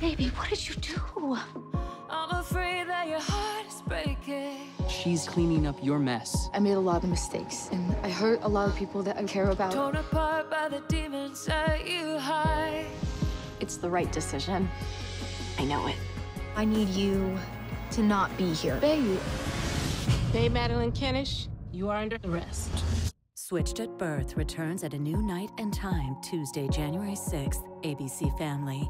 Baby, what did you do? I'm afraid that your heart is breaking. She's cleaning up your mess. I made a lot of mistakes, and I hurt a lot of people that I care about. Torn apart by the demons that you hide. It's the right decision. I know it. I need you to not be here. Babe, Hey, Madeline Kennish, you are under arrest. Switched at Birth returns at a new night and time Tuesday, January 6th, ABC Family.